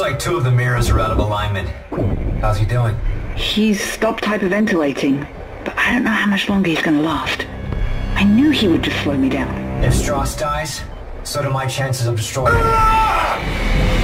like two of the mirrors are out of alignment. How's he doing? He's stopped hyperventilating, but I don't know how much longer he's gonna last. I knew he would just slow me down. If Stross dies, so do my chances of destroying him. Ah!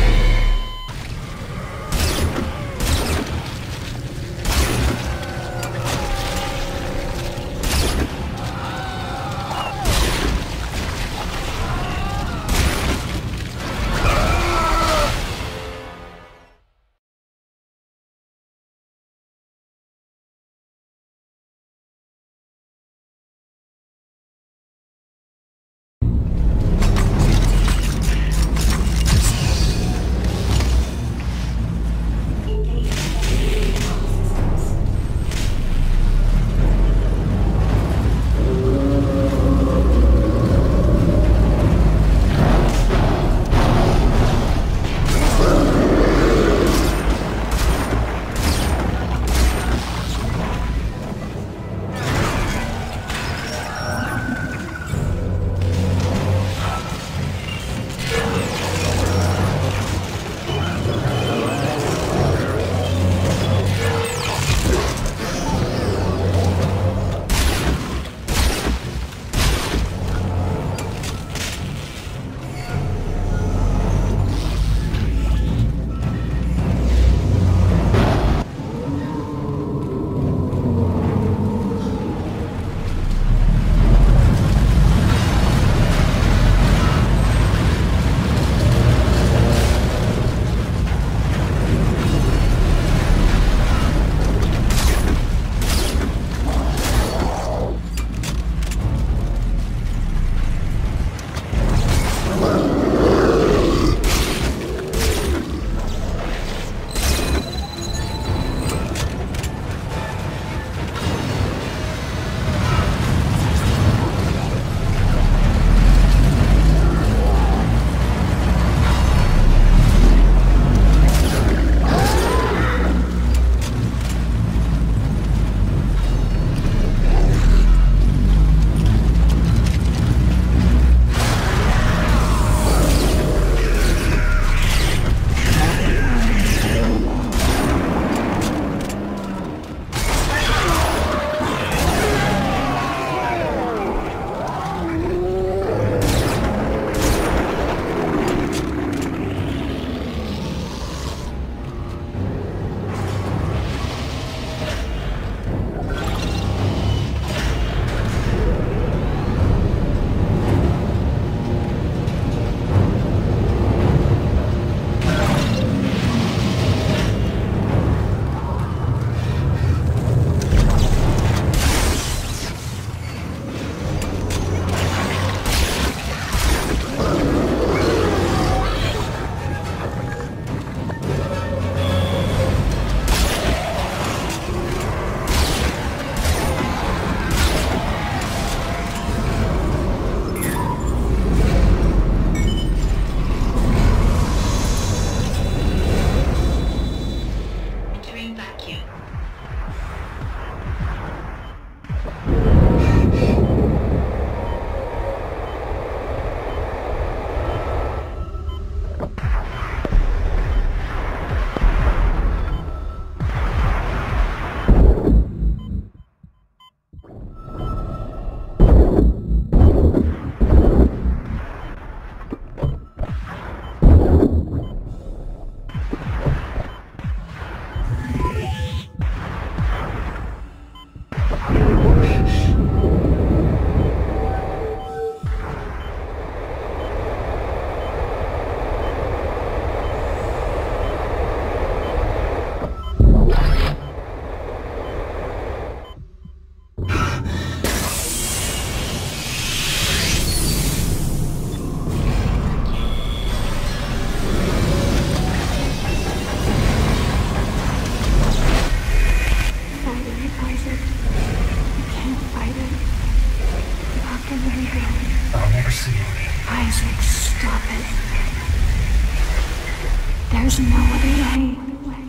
There's no. You have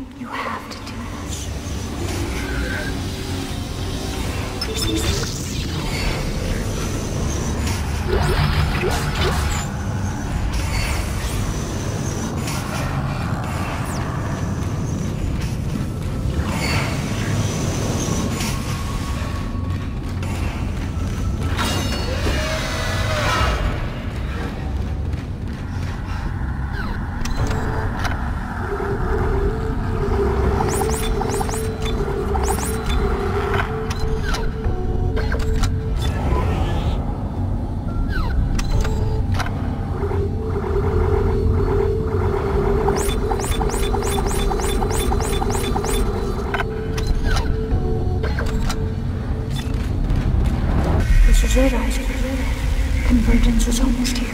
Is almost here.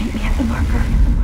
Meet me at the marker.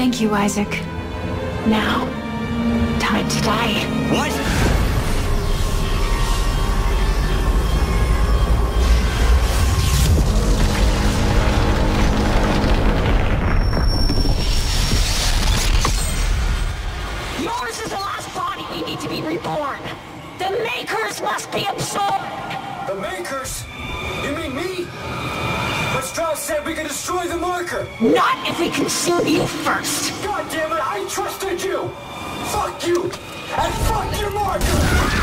Thank you, Isaac. Now, time to die. What? Yours is the last body we need to be reborn. The Makers must be absorbed. The Makers? But Stross said we could destroy the marker. Not if we can consume you first. God damn it, I trusted you! Fuck you! And fuck your marker!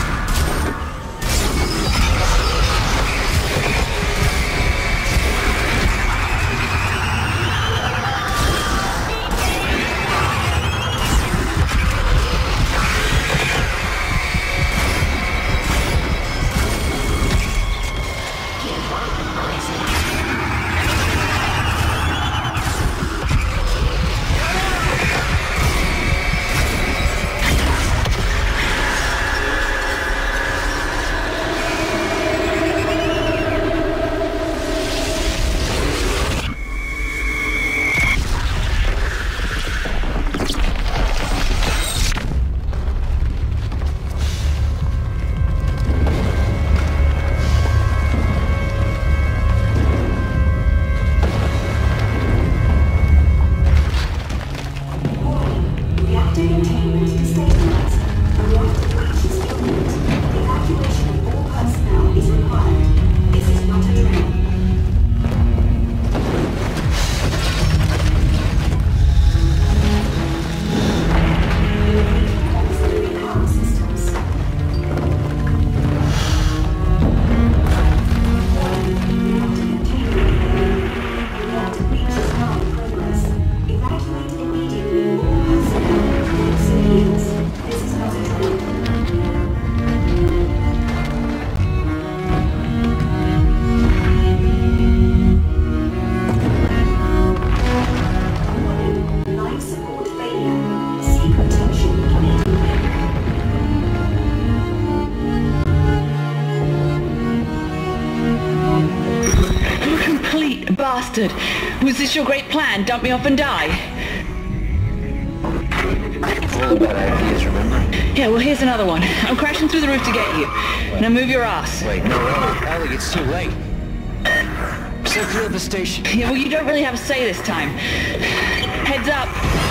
Bastard! Was this your great plan? Dump me off and die? Of bad ideas, remember? Yeah, well here's another one. I'm crashing through the roof to get you. Now move your ass. Wait, no, Ellie, Ellie, it's too late. Set you at the station. Yeah, well you don't really have a say this time. Heads up.